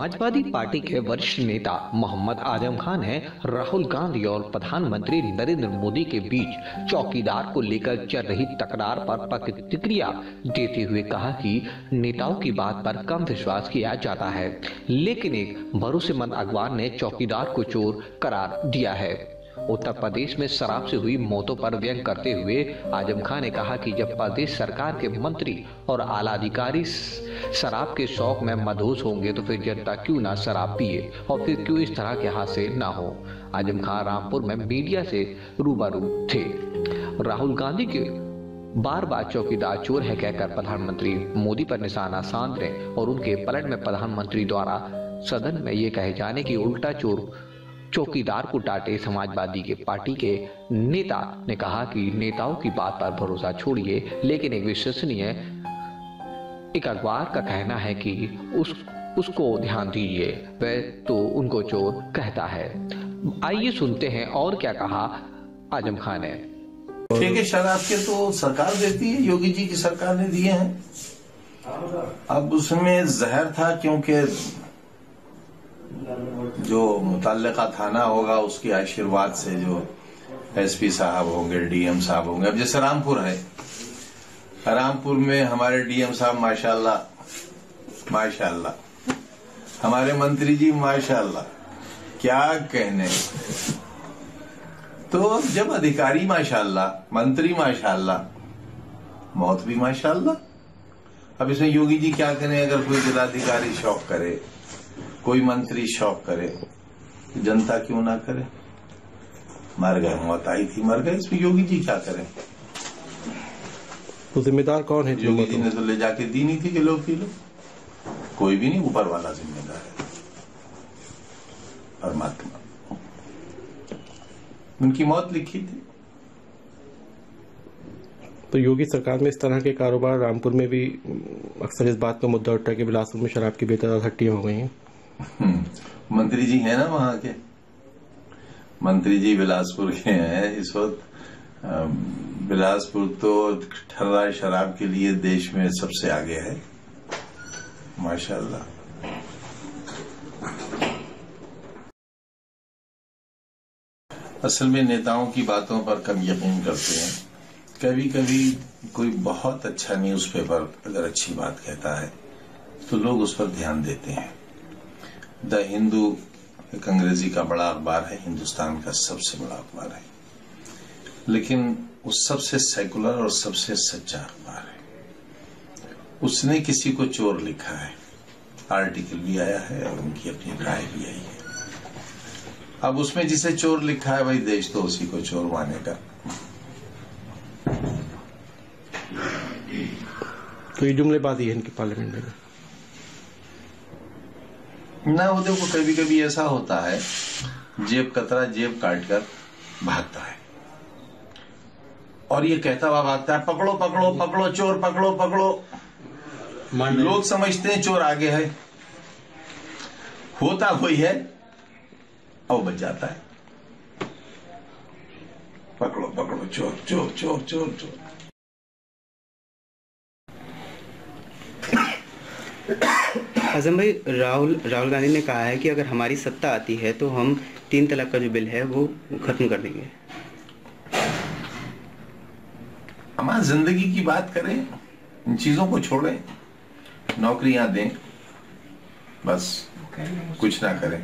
Samajwadi party के वरिष्ठ नेता मोहम्मद आज़म खान ने राहुल गांधी और प्रधानमंत्री नरेंद्र मोदी के बीच चौकीदार को लेकर चल रही तकरार पर प्रतिक्रिया देते हुए कहा कि नेताओं की बात पर कम विश्वास किया जाता है। लेकिन एक भरोसेमंद अखबार ने चौकीदार को चोर करार दिया है। उत्तर प्रदेश में शराब से हुई मौतों पर व्यंग करते हुए आज़म खान ने कहा कि जब प्रदेश सरकार के मंत्री और आला अधिकारी शराब के शौक में मदहोश होंगे तो फिर जनता क्यों ना शराब पिए और फिर क्यों इस तरह के हादसे ना हो? आज़म खान रामपुर में मीडिया से रूबरू थे। राहुल गांधी के बार बार चौकीदार चोर है कहकर प्रधानमंत्री मोदी पर निशाना साध रहे और उनके पलट में प्रधानमंत्री द्वारा सदन में ये कहे जाने की उल्टा चोर चौकीदार को डांटे समाजवादी के पार्टी के नेता ने कहा कि नेताओं की बात पर भरोसा छोड़िए लेकिन एक विश्वसनीय एक अखबार का कहना है कि उस उसको ध्यान दीजिए वह तो उनको चोर कहता है। आइए सुनते हैं और क्या कहा आज़म खान ने। ठेके शराब के तो सरकार देती है योगी जी की सरकार ने दिए हैं। अब उसमें जहर था क्योंकि जो मुतल थाना होगा, उसके आशीर्वाद से जो एसपी साहब होंगे, डीएम साहब होंगे। अब जैसे रामपुर है, रामपुर में हमारे डीएम साहब, माशाल्लाह माशाल्लाह। हमारे मंत्री जी, माशाल्लाह, क्या कहने? तो जब अधिकारी, माशाल्लाह, मंत्री, माशाल्लाह, मौत भी माशाल्लाह। अब इसमें योगी जी क्या करें, अगर कोई जिलाधिकारी शौक करे? कोई मंत्री शौक करे जनता क्यों ना करे? मर गए मौत आई थी मर गए इसमें योगी जी क्या करें? तो जिम्मेदार कौन है योगी जी ने तो ले जाके दी नहीं थी कि लोग पी लो। कोई भी नहीं ऊपर वाला जिम्मेदार है। परमात्मा। उनकी मौत लिखी थी। तो योगी सरकार में इस तरह के कारोबार रामपुर में भी अक्सर इस बात का मुद्दा उठा कि बिलासपुर में शराब की बेतरत हट्टियाँ हो गई हैं। मंत्री जी हैं ना वहाँ के? मंत्री जी बिलासपुर के हैं इस वक्त। बिलासपुर तो ठर्रा शराब के लिए देश में सबसे आगे है। माशाल्लाह। असल में नेताओं की बातों पर कम यकीन करते हैं। कभी कभी कोई बहुत अच्छा न्यूज़पेपर अगर अच्छी बात कहता है तो लोग उस पर ध्यान देते हैं। द हिंदू एक अंग्रेज़ी का बड़ा अखबार है, हिंदुस्तान का सबसे बड़ा अखबार है। लेकिन वो सबसे सेकुलर और सबसे सच्चा अखबार है। उसने किसी को चोर लिखा है। आर्टिकल भी आया है और उनकी अपनी राय भी आई है। अब उसमें जिसे चोर लिखा है भाई देश तो उसी को चोर मानेगा। तो ये जुमलेबाजी है इनकी पार्लियामेंट में। ना वो देखो कभी कभी ऐसा होता है जेब कतरा जेब काट कर भागता है। और ये कहता हुआ भागता है पकड़ो पकड़ो पकड़ो चोर पकड़ो पकड़ो। लोग समझते हैं चोर आगे है। होता कोई है और बच जाता है। पकड़ो पकड़ो चोर चोर चोर चोर चोर। आज़म भाई राहुल राहुल गांधी ने कहा है कि अगर हमारी सत्ता आती है तो हम तीन तलाक का जो बिल है वो खत्म कर देंगे। हमारी ज़िंदगी की बात करें इन चीज़ों को छोड़ें नौकरियाँ दें बस कुछ ना करें।